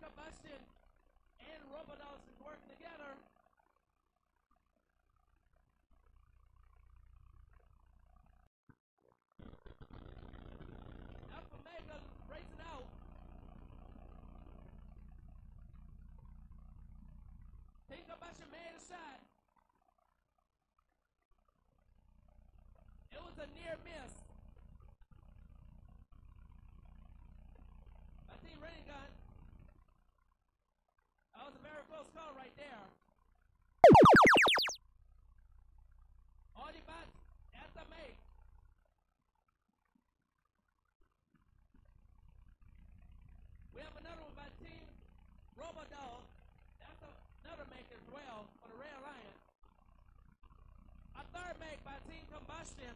Combustion and Robodogs is working together. Alpha Mega racing out. Team Combustion made a shot. It was a near miss. Close call right there. We have another one by Team. That's another make as well for the Red. A third make by Team Combustion.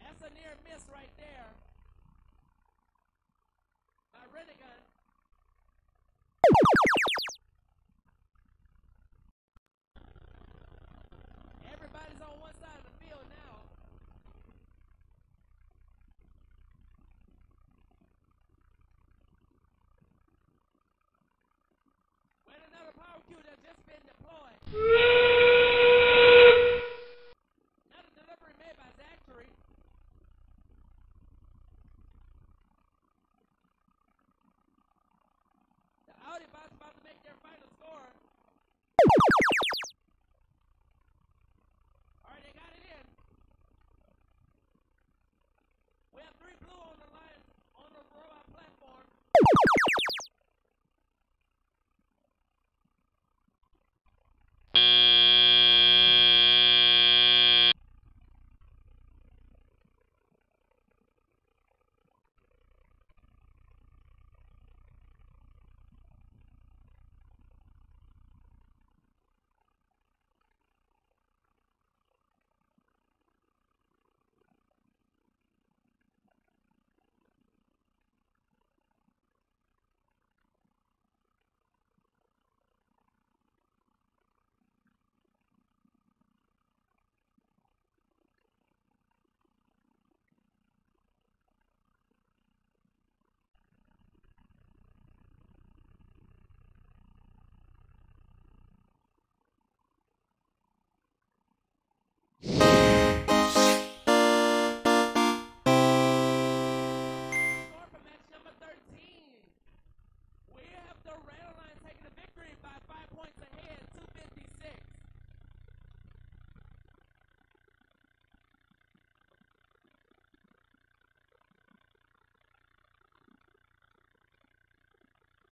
That's a near miss right there Renegade.